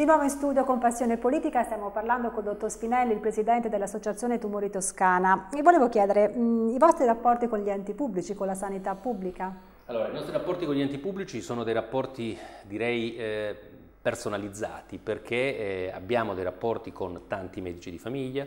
Di nuovo in studio con Passione Politica stiamo parlando con il dottor Spinelli, il presidente dell'Associazione Tumori Toscana. Vi volevo chiedere mh, i vostri rapporti con gli enti pubblici, con la sanità pubblica? Allora, i nostri rapporti con gli enti pubblici sono dei rapporti, direi, eh, personalizzati perché eh, abbiamo dei rapporti con tanti medici di famiglia,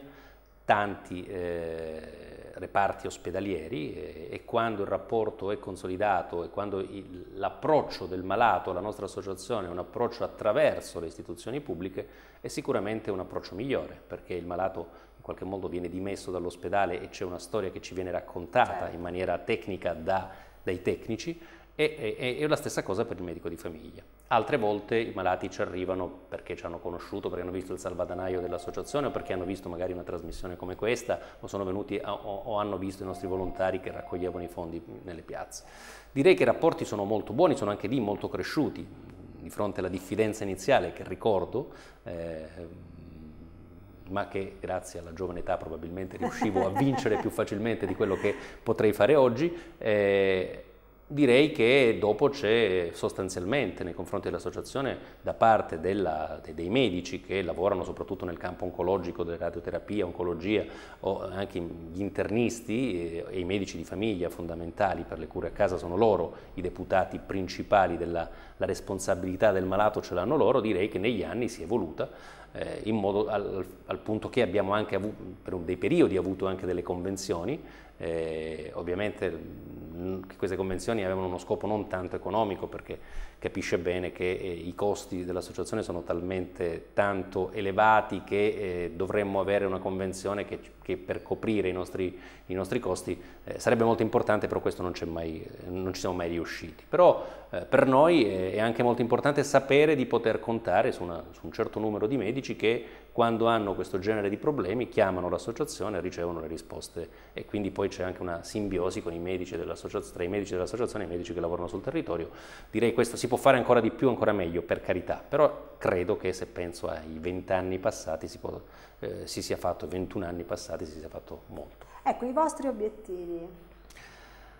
tanti eh, reparti ospedalieri e, e, quando il rapporto è consolidato e quando l'approccio del malato alla nostra associazione è un approccio attraverso le istituzioni pubbliche è sicuramente un approccio migliore perché il malato in qualche modo viene dimesso dall'ospedale e c'è una storia che ci viene raccontata certo. in maniera tecnica da, dai tecnici e, e, e, la stessa cosa per il medico di famiglia. Altre volte i malati ci arrivano perché ci hanno conosciuto, perché hanno visto il salvadanaio dell'associazione o perché hanno visto magari una trasmissione come questa o sono venuti a, o, o, hanno visto i nostri volontari che raccoglievano i fondi nelle piazze. Direi che i rapporti sono molto buoni, sono anche lì molto cresciuti di fronte alla diffidenza iniziale che ricordo. Eh, ma che grazie alla giovane età probabilmente riuscivo a vincere più facilmente di quello che potrei fare oggi. Eh, Direi che dopo c'è sostanzialmente nei confronti dell'associazione da parte della, dei medici che lavorano soprattutto nel campo oncologico, della radioterapia, oncologia o anche gli internisti e i medici di famiglia fondamentali per le cure a casa sono loro i deputati principali della responsabilità del malato ce l'hanno loro, direi che negli anni si è evoluta eh, in modo al, al, punto che abbiamo anche avuto, per dei periodi avuto anche delle convenzioni, eh, ovviamente che queste convenzioni avevano uno scopo non tanto economico perché capisce bene che eh, i costi dell'associazione sono talmente tanto elevati che eh, dovremmo avere una convenzione che, che per coprire i nostri, i nostri costi eh, sarebbe molto importante, però questo non, mai, non ci siamo mai riusciti. Però eh, per noi è anche molto importante sapere di poter contare su, una, su un certo numero di medici che quando hanno questo genere di problemi chiamano l'associazione e ricevono le risposte e quindi poi c'è anche una simbiosi con i medici tra i medici dell'associazione e i medici che lavorano sul territorio. Direi che questo si può fare ancora di più, ancora meglio, per carità, però credo che se penso ai 20 anni passati si, può, eh, si sia fatto, 21 anni passati si sia fatto molto. Ecco, i vostri obiettivi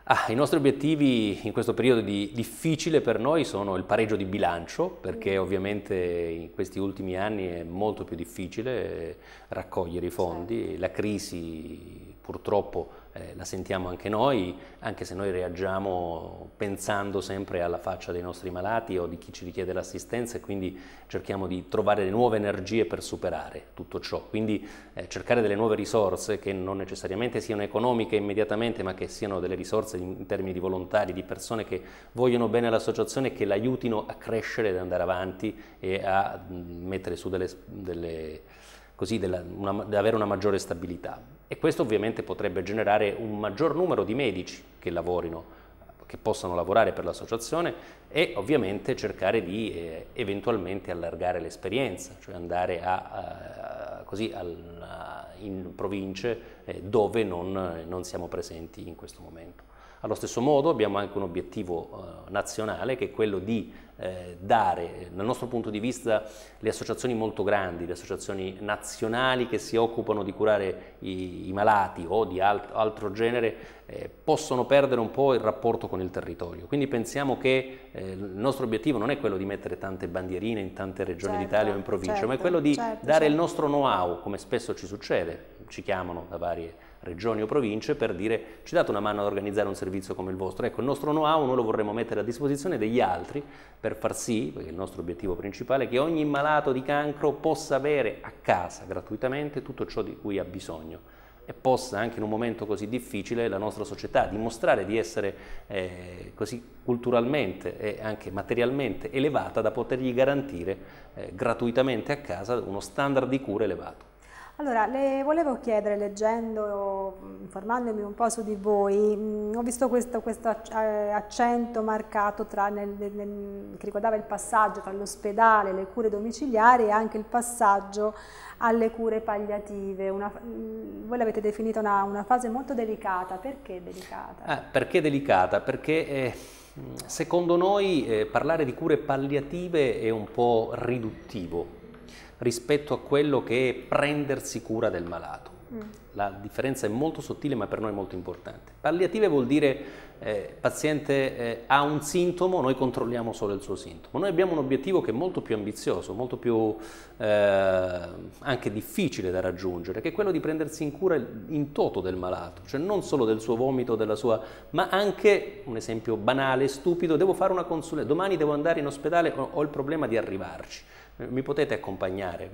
Ah, I nostri obiettivi in questo periodo di, difficile per noi sono il pareggio di bilancio, perché mm. ovviamente in questi ultimi anni è molto più difficile raccogliere i fondi, certo. la crisi purtroppo eh, la sentiamo anche noi, anche se noi reagiamo pensando sempre alla faccia dei nostri malati o di chi ci richiede l'assistenza e quindi cerchiamo di trovare le nuove energie per superare tutto ciò. Quindi eh, cercare delle nuove risorse che non necessariamente siano economiche immediatamente, ma che siano delle risorse in termini di volontari, di persone che vogliono bene all'associazione e che l'aiutino a crescere ed andare avanti e a mh, mettere su delle, delle così della, una, di avere una maggiore stabilità. E questo ovviamente potrebbe generare un maggior numero di medici che lavorino, che possano lavorare per l'associazione e ovviamente cercare di eh, eventualmente allargare l'esperienza, cioè andare a, a, così al, in province eh, dove non, non siamo presenti in questo momento. Allo stesso modo abbiamo anche un obiettivo eh, nazionale che è quello di eh, dare, dal nostro punto di vista, le associazioni molto grandi, le associazioni nazionali che si occupano di curare i, i malati o di alt, altro genere, eh, possono perdere un po' il rapporto con il territorio. Quindi pensiamo che eh, il nostro obiettivo non è quello di mettere tante bandierine in tante regioni certo, d'Italia o in provincia, certo, ma è quello di certo, dare il certo. nostro know-how, come spesso ci succede, ci chiamano da varie regioni o province per dire ci date una mano ad organizzare un servizio come il vostro. Ecco, il nostro know-how noi lo vorremmo mettere a disposizione degli altri per far sì, perché il nostro obiettivo principale, è che ogni malato di cancro possa avere a casa gratuitamente tutto ciò di cui ha bisogno e possa anche in un momento così difficile la nostra società dimostrare di essere eh, così culturalmente e anche materialmente elevata da potergli garantire eh, gratuitamente a casa uno standard di cura elevato. Allora, le volevo chiedere, leggendo, informandomi un po' su di voi, mh, ho visto questo, questo, eh, accento marcato tra nel, nel, che riguardava il passaggio tra l'ospedale, le cure domiciliari e anche il passaggio alle cure palliative. Una, mh, voi l'avete definita una, una, fase molto delicata, perché delicata? Ah, perché delicata? Perché... Eh... Secondo noi eh, parlare di cure palliative è un po' riduttivo, rispetto a quello che è prendersi cura del malato. Mm. La differenza è molto sottile ma per noi molto importante. Palliative vuol dire eh, il paziente eh, ha un sintomo, noi controlliamo solo il suo sintomo. Noi abbiamo un obiettivo che è molto più ambizioso, molto più eh, anche difficile da raggiungere, che è quello di prendersi in cura in toto del malato, cioè non solo del suo vomito, della sua, ma anche, un esempio banale, stupido, devo fare una consulenza, domani devo andare in ospedale, ho il problema di arrivarci mi potete accompagnare?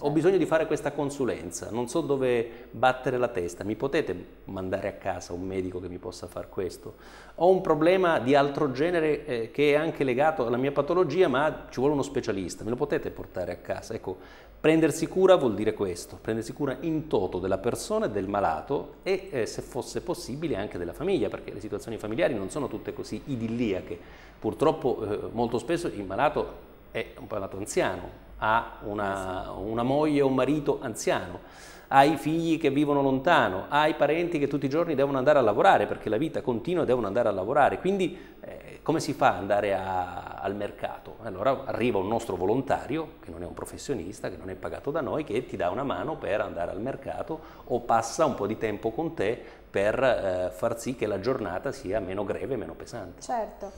Ho bisogno di fare questa consulenza, non so dove battere la testa, mi potete mandare a casa un medico che mi possa fare questo? Ho un problema di altro genere eh, che è anche legato alla mia patologia, ma ci vuole uno specialista, me lo potete portare a casa? Ecco, prendersi cura vuol dire questo, prendersi cura in toto della persona e del malato e eh, se fosse possibile anche della famiglia, perché le situazioni familiari non sono tutte così idilliache. Purtroppo eh, molto spesso il malato è un malato anziano, ha una, una moglie o un marito anziano, ha i figli che vivono lontano, ha i parenti che tutti i giorni devono andare a lavorare perché la vita continua e devono andare a lavorare. Quindi eh, come si fa ad andare a, al mercato? Allora arriva un nostro volontario, che non è un professionista, che non è pagato da noi, che ti dà una mano per andare al mercato o passa un po' di tempo con te per eh, far sì che la giornata sia meno greve, meno pesante. Certo.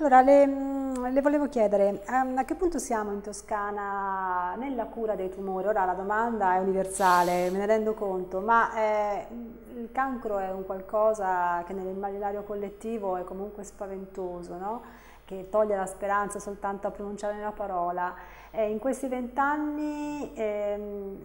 Allora, le, mm, le, volevo chiedere ehm, a che punto siamo in Toscana nella cura dei tumori? Ora la domanda è universale, me ne rendo conto, ma eh, il cancro è un qualcosa che nell'immaginario collettivo è comunque spaventoso, no? che toglie la speranza soltanto a pronunciare una parola. Eh, in questi vent'anni ehm,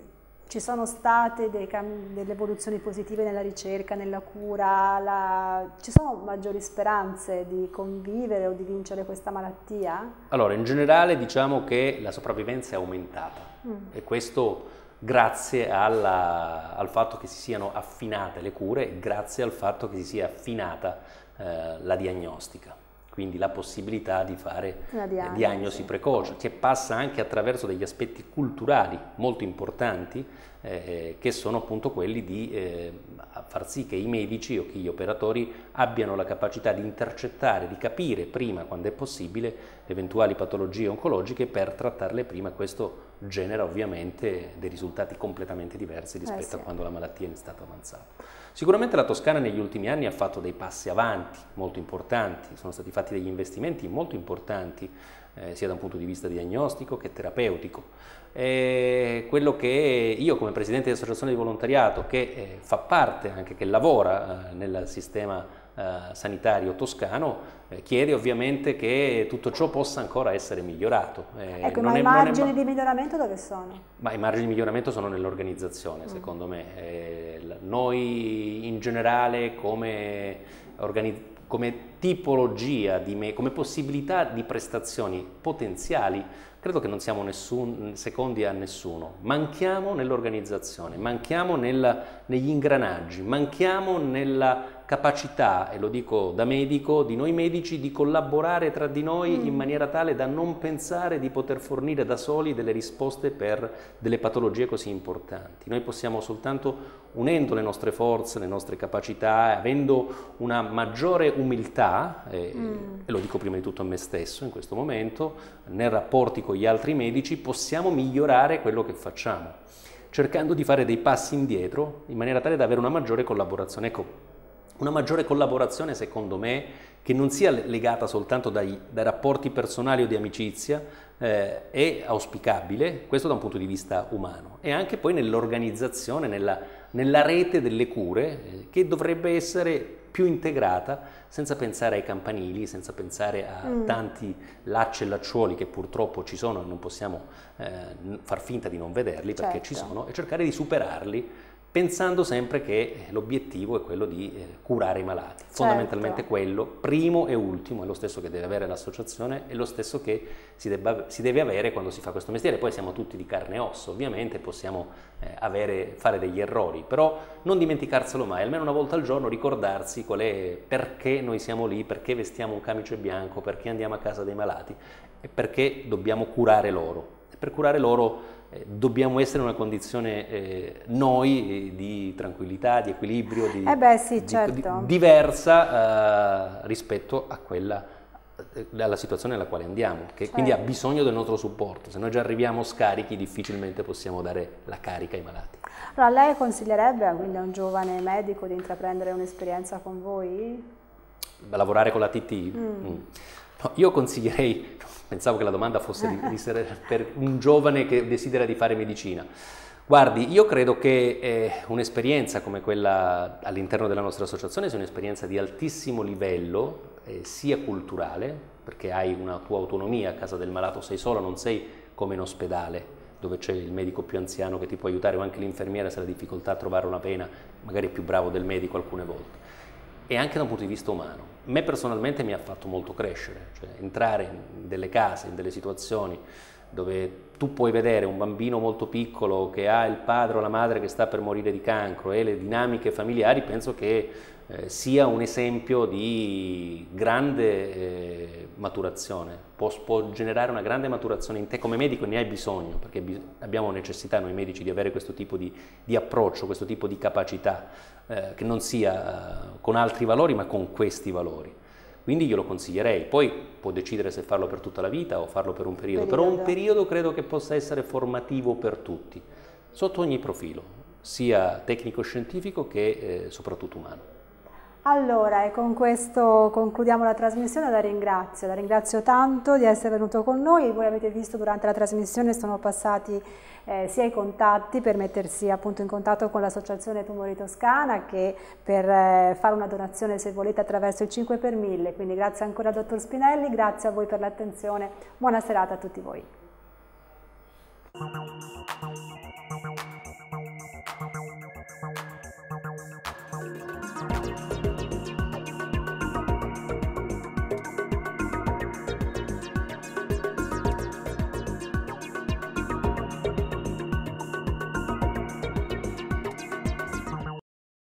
ci sono state delle evoluzioni positive nella ricerca, nella cura, la... ci sono maggiori speranze di convivere o di vincere questa malattia? Allora, in generale diciamo che la sopravvivenza è aumentata mm. e questo grazie alla, al fatto che si siano affinate le cure e grazie al fatto che si sia affinata eh, la diagnostica quindi la possibilità di fare diagnosi. diagnosi precoce, che passa anche attraverso degli aspetti culturali molto importanti, eh, che sono appunto quelli di eh, far sì che i medici o che gli operatori abbiano la capacità di intercettare, di capire prima, quando è possibile, eventuali patologie oncologiche per trattarle prima. Questo genera ovviamente dei risultati completamente diversi rispetto eh sì. a quando la malattia è stata avanzata. Sicuramente la Toscana negli ultimi anni ha fatto dei passi avanti molto importanti, sono stati fatti degli investimenti molto importanti eh, sia da un punto di vista diagnostico che terapeutico. E quello che io come presidente di associazione di volontariato che eh, fa parte anche, che lavora eh, nel sistema eh, sanitario toscano eh, chiede ovviamente che tutto ciò possa ancora essere migliorato. Eh, ecco, ma i margini è... di miglioramento dove sono? Ma i margini di miglioramento sono nell'organizzazione, mm. secondo me. Eh, noi in generale come, come tipologia, di come possibilità di prestazioni potenziali credo che non siamo nessun, secondi a nessuno. Manchiamo nell'organizzazione, manchiamo nel, negli ingranaggi, manchiamo nella capacità, e lo dico da medico, di noi medici di collaborare tra di noi mm. in maniera tale da non pensare di poter fornire da soli delle risposte per delle patologie così importanti. Noi possiamo soltanto unendo le nostre forze, le nostre capacità, avendo una maggiore umiltà, eh, mm. e lo dico prima di tutto a me stesso in questo momento, nei rapporti con gli altri medici, possiamo migliorare quello che facciamo, cercando di fare dei passi indietro in maniera tale da avere una maggiore collaborazione. Ecco, una maggiore collaborazione, secondo me, che non sia legata soltanto dai, dai rapporti personali o di amicizia, eh, è auspicabile, questo da un punto di vista umano, e anche poi nell'organizzazione, nella, nella, rete delle cure, eh, che dovrebbe essere più integrata, senza pensare ai campanili, senza pensare a mm. tanti lacci e lacciuoli che purtroppo ci sono e non possiamo eh, far finta di non vederli perché certo. ci sono, e cercare di superarli pensando sempre che l'obiettivo è quello di eh, curare i malati. Certo. Fondamentalmente quello, primo e ultimo, è lo stesso che deve avere l'associazione, è lo stesso che si, debba, si, deve avere quando si fa questo mestiere. Poi siamo tutti di carne e osso, ovviamente possiamo eh, avere, fare degli errori, però non dimenticarselo mai, almeno una volta al giorno ricordarsi qual è, perché noi siamo lì, perché vestiamo un camice bianco, perché andiamo a casa dei malati e perché dobbiamo curare loro. E per curare loro eh, dobbiamo essere in una condizione eh, noi eh, di tranquillità, di equilibrio, di, eh beh, sì, certo. di, di, diversa eh, rispetto a quella eh, alla situazione nella quale andiamo, che certo. quindi ha certo. bisogno del nostro supporto. Se noi già arriviamo scarichi, difficilmente possiamo dare la carica ai malati. Allora, lei consiglierebbe quindi a un giovane medico di intraprendere un'esperienza con voi? lavorare con la TT? Mm. Mm. No, io consiglierei, pensavo che la domanda fosse di, di, per un giovane che desidera di fare medicina. Guardi, io credo che eh, un'esperienza come quella all'interno della nostra associazione sia un'esperienza di altissimo livello, eh, sia culturale, perché hai una tua autonomia, a casa del malato sei solo, non sei come in ospedale, dove c'è il medico più anziano che ti può aiutare o anche l'infermiera se ha difficoltà a trovare una pena, magari più bravo del medico alcune volte. E anche da un punto di vista umano. A me personalmente mi ha fatto molto crescere, cioè entrare in delle case, in delle situazioni dove tu puoi vedere un bambino molto piccolo che ha il padre o la madre che sta per morire di cancro e le dinamiche familiari, penso che eh, sia un esempio di grande eh, maturazione, può, può, generare una grande maturazione in te come medico, ne hai bisogno, perché bi abbiamo necessità noi medici di avere questo tipo di, di approccio, questo tipo di capacità, eh, che non sia con altri valori ma con questi valori. Quindi io lo consiglierei, poi può decidere se farlo per tutta la vita o farlo per un periodo, periodo. però un periodo credo che possa essere formativo per tutti, sotto ogni profilo, sia tecnico-scientifico che eh, soprattutto umano. Allora, e con questo concludiamo la trasmissione, la ringrazio, la ringrazio tanto di essere venuto con noi, voi avete visto durante la trasmissione sono passati eh, sia i contatti per mettersi appunto in contatto con l'associazione Tumori Toscana che per eh, fare una donazione se volete attraverso il 5 per 1000, quindi grazie ancora dottor Spinelli, grazie a voi per l'attenzione, buona serata a tutti voi.